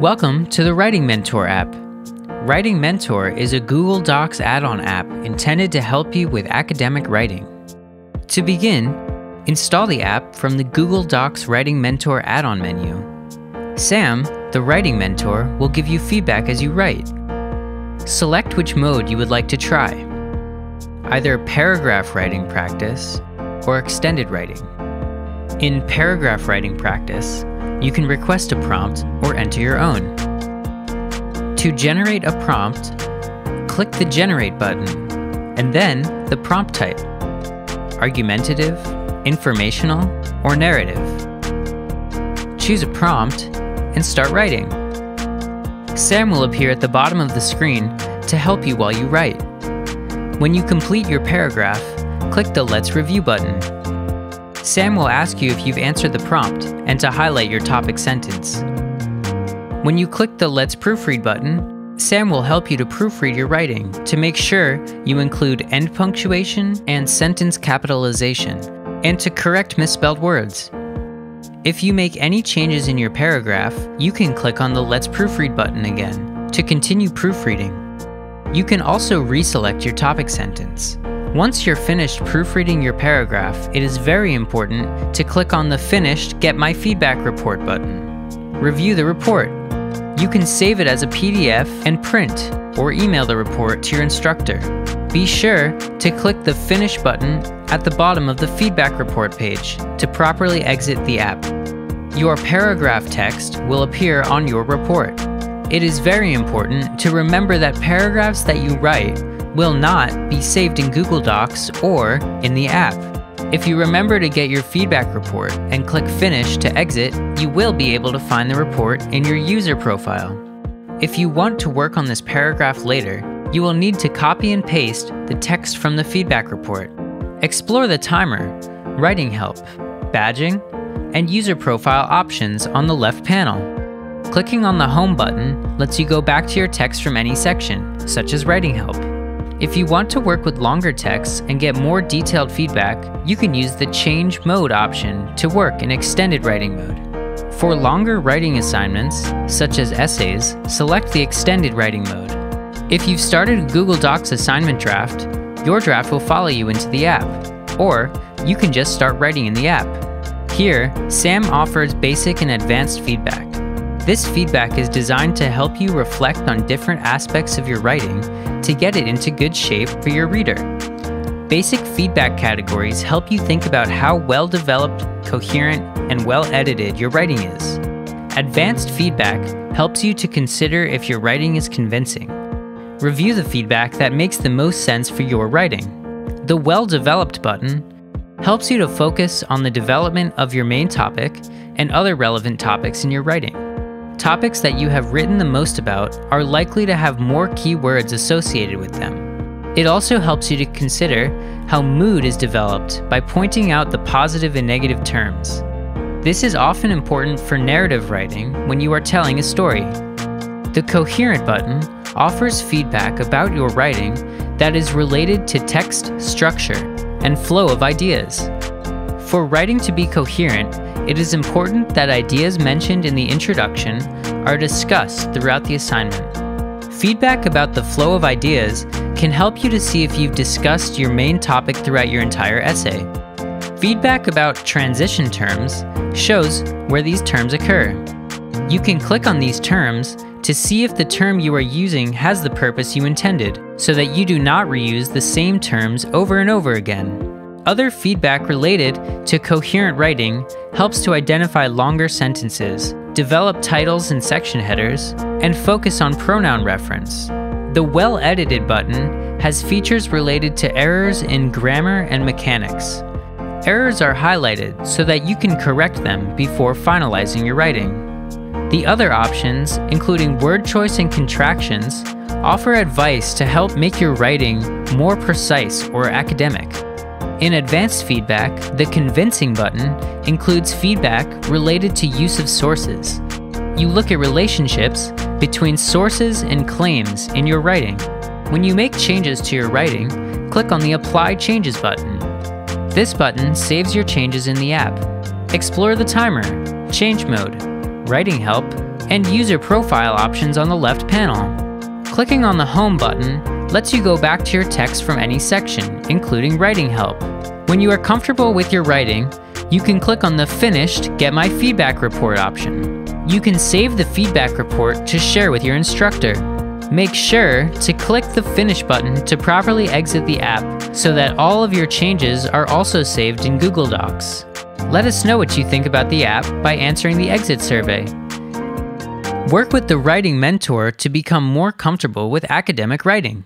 Welcome to the Writing Mentor app. Writing Mentor is a Google Docs add on app intended to help you with academic writing. To begin, install the app from the Google Docs Writing Mentor add on menu. Sam, the Writing Mentor, will give you feedback as you write. Select which mode you would like to try either paragraph writing practice or extended writing. In paragraph writing practice, you can request a prompt or enter your own. To generate a prompt, click the Generate button and then the prompt type argumentative, informational, or narrative. Choose a prompt and start writing. Sam will appear at the bottom of the screen to help you while you write. When you complete your paragraph, click the Let's Review button Sam will ask you if you've answered the prompt and to highlight your topic sentence. When you click the Let's Proofread button, Sam will help you to proofread your writing to make sure you include end punctuation and sentence capitalization, and to correct misspelled words. If you make any changes in your paragraph, you can click on the Let's Proofread button again to continue proofreading. You can also reselect your topic sentence. Once you're finished proofreading your paragraph, it is very important to click on the Finished Get My Feedback Report button. Review the report. You can save it as a PDF and print, or email the report to your instructor. Be sure to click the Finish button at the bottom of the feedback report page to properly exit the app. Your paragraph text will appear on your report. It is very important to remember that paragraphs that you write will not be saved in Google Docs or in the app. If you remember to get your feedback report and click Finish to exit, you will be able to find the report in your user profile. If you want to work on this paragraph later, you will need to copy and paste the text from the feedback report. Explore the timer, writing help, badging, and user profile options on the left panel. Clicking on the Home button lets you go back to your text from any section, such as writing help. If you want to work with longer texts and get more detailed feedback, you can use the Change Mode option to work in extended writing mode. For longer writing assignments, such as essays, select the extended writing mode. If you've started a Google Docs assignment draft, your draft will follow you into the app, or you can just start writing in the app. Here, Sam offers basic and advanced feedback. This feedback is designed to help you reflect on different aspects of your writing to get it into good shape for your reader. Basic feedback categories help you think about how well developed, coherent, and well edited your writing is. Advanced feedback helps you to consider if your writing is convincing. Review the feedback that makes the most sense for your writing. The Well Developed button helps you to focus on the development of your main topic and other relevant topics in your writing. Topics that you have written the most about are likely to have more keywords associated with them. It also helps you to consider how mood is developed by pointing out the positive and negative terms. This is often important for narrative writing when you are telling a story. The Coherent button offers feedback about your writing that is related to text structure and flow of ideas. For writing to be coherent, it is important that ideas mentioned in the introduction are discussed throughout the assignment. Feedback about the flow of ideas can help you to see if you've discussed your main topic throughout your entire essay. Feedback about transition terms shows where these terms occur. You can click on these terms to see if the term you are using has the purpose you intended, so that you do not reuse the same terms over and over again. Other feedback related to coherent writing helps to identify longer sentences, develop titles and section headers, and focus on pronoun reference. The Well Edited button has features related to errors in grammar and mechanics. Errors are highlighted so that you can correct them before finalizing your writing. The other options, including word choice and contractions, offer advice to help make your writing more precise or academic. In advanced feedback, the Convincing button includes feedback related to use of sources. You look at relationships between sources and claims in your writing. When you make changes to your writing, click on the Apply Changes button. This button saves your changes in the app. Explore the timer, change mode, writing help, and user profile options on the left panel. Clicking on the Home button lets you go back to your text from any section, including writing help. When you are comfortable with your writing, you can click on the Finished Get My Feedback Report option. You can save the feedback report to share with your instructor. Make sure to click the Finish button to properly exit the app so that all of your changes are also saved in Google Docs. Let us know what you think about the app by answering the exit survey. Work with the Writing Mentor to become more comfortable with academic writing.